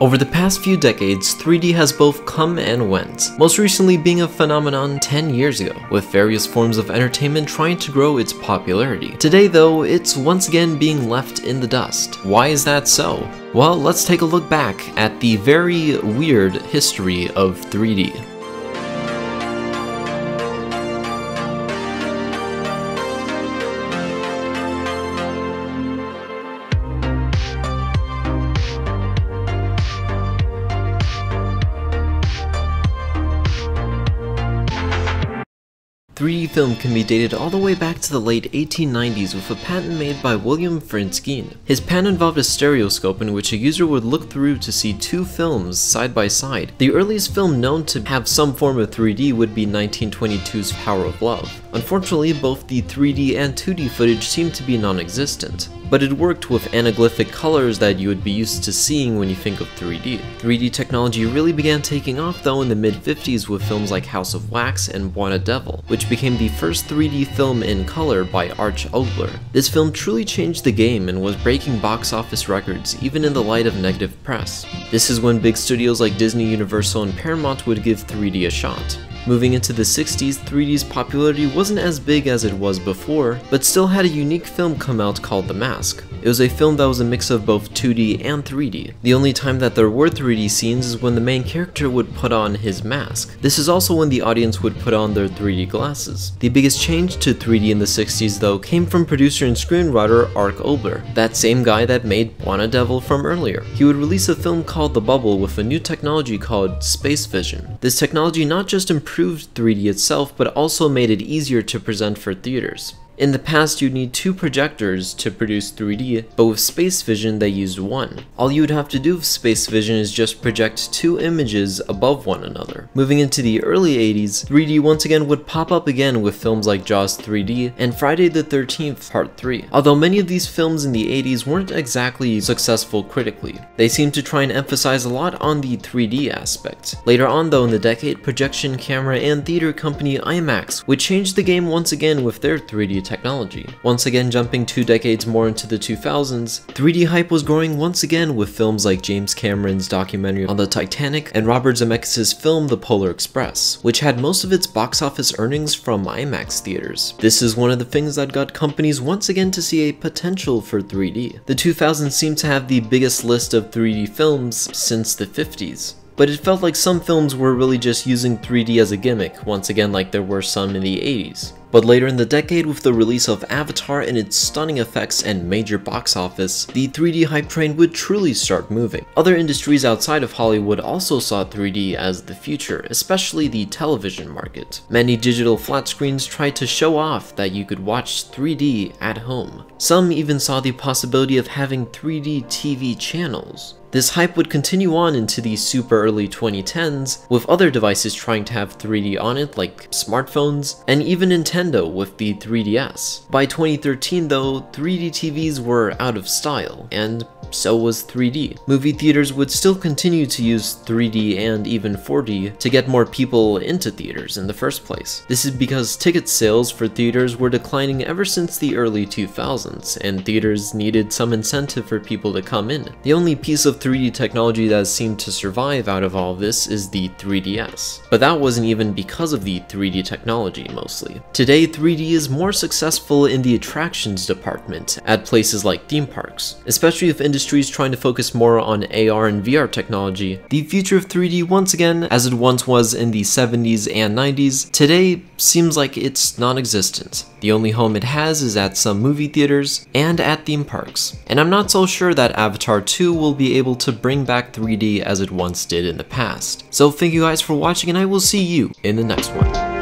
Over the past few decades, 3D has both come and went, most recently being a phenomenon 10 years ago, with various forms of entertainment trying to grow its popularity. Today though, it's once again being left in the dust. Why is that so? Well, let's take a look back at the very weird history of 3D. Three D film can be dated all the way back to the late 1890s with a patent made by William Friese-Greene. His patent involved a stereoscope in which a user would look through to see two films side by side. The earliest film known to have some form of 3D would be 1922's Power of Love. Unfortunately, both the 3D and 2D footage seem to be non-existent but it worked with anaglyphic colors that you would be used to seeing when you think of 3D. 3D technology really began taking off though in the mid-50s with films like House of Wax and Bwana Devil, which became the first 3D film in color by Arch Oboler. This film truly changed the game and was breaking box office records even in the light of negative press. This is when big studios like Disney, Universal, and Paramount would give 3D a shot. Moving into the 60s, 3D's popularity wasn't as big as it was before, but still had a unique film come out called The Mask. It was a film that was a mix of both 2D and 3D. The only time that there were 3D scenes is when the main character would put on his mask. This is also when the audience would put on their 3D glasses. The biggest change to 3D in the 60s though came from producer and screenwriter Arch Oboler, that same guy that made Bwana Devil from earlier. He would release a film called The Bubble with a new technology called Space Vision. This technology not just improved 3D itself, but also made it easier to present for theaters. In the past, you'd need two projectors to produce 3D, but with Space Vision they used one. All you would have to do with Space Vision is just project two images above one another. Moving into the early 80s, 3D once again would pop up again with films like Jaws 3D and Friday the 13th Part 3. Although many of these films in the 80s weren't exactly successful critically, they seemed to try and emphasize a lot on the 3D aspect. Later on though in the decade, projection camera and theater company IMAX would change the game once again with their 3D technology. Once again jumping two decades more into the 2000s, 3D hype was growing once again with films like James Cameron's documentary on the Titanic and Robert Zemeckis' film The Polar Express, which had most of its box office earnings from IMAX theaters. This is one of the things that got companies once again to see a potential for 3D. The 2000s seem to have the biggest list of 3D films since the 50s but it felt like some films were really just using 3D as a gimmick, once again like there were some in the 80s. But later in the decade, with the release of Avatar and its stunning effects and major box office, the 3D hype train would truly start moving. Other industries outside of Hollywood also saw 3D as the future, especially the television market. Many digital flat screens tried to show off that you could watch 3D at home. Some even saw the possibility of having 3D TV channels. This hype would continue on into the super early 2010s, with other devices trying to have 3D on it like smartphones, and even Nintendo with the 3DS. By 2013 though, 3D TVs were out of style, and so was 3D. Movie theaters would still continue to use 3D and even 4D to get more people into theaters in the first place. This is because ticket sales for theaters were declining ever since the early 2000s, and theaters needed some incentive for people to come in. The only piece of 3D technology that has seemed to survive out of all of this is the 3DS. But that wasn't even because of the 3D technology, mostly. Today, 3D is more successful in the attractions department at places like theme parks, especially if industries trying to focus more on AR and VR technology. The future of 3D once again, as it once was in the 70s and 90s, today seems like it's non-existent. The only home it has is at some movie theaters and at theme parks. And I'm not so sure that Avatar 2 will be able to bring back 3D as it once did in the past. So thank you guys for watching and I will see you in the next one.